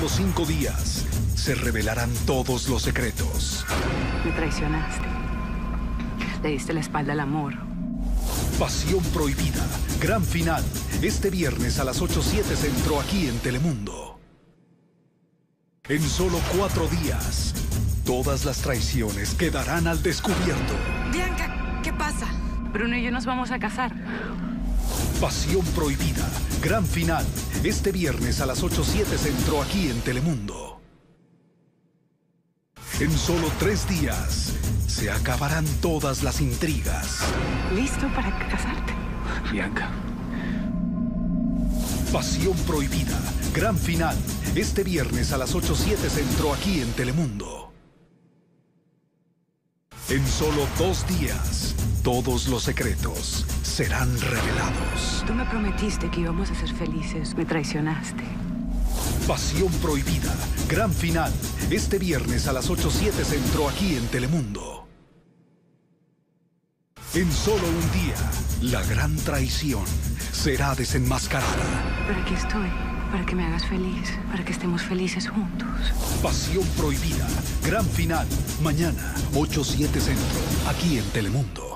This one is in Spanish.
Los cinco días se revelarán todos los secretos. Me traicionaste. Le diste la espalda al amor. Pasión Prohibida. Gran final. Este viernes a las 8.07 Centro aquí en Telemundo. En solo cuatro días, todas las traiciones quedarán al descubierto. Bianca, ¿qué pasa? Bruno y yo nos vamos a casar. Pasión Prohibida. Gran final. Este viernes a las 8.07 Centro aquí en Telemundo. En solo tres días se acabarán todas las intrigas. ¿Listo para casarte? Bianca. Pasión Prohibida. Gran final. Este viernes a las 8.07 Centro aquí en Telemundo. En solo dos días, todos los secretos serán revelados. Tú me prometiste que íbamos a ser felices. Me traicionaste. Pasión Prohibida. Gran final. Este viernes a las 8.07 Centro aquí en Telemundo. En solo un día, la gran traición será desenmascarada. Pero aquí estoy. Para que me hagas feliz. Para que estemos felices juntos. Pasión Prohibida. Gran final. Mañana, 8.07 Centro. Aquí en Telemundo.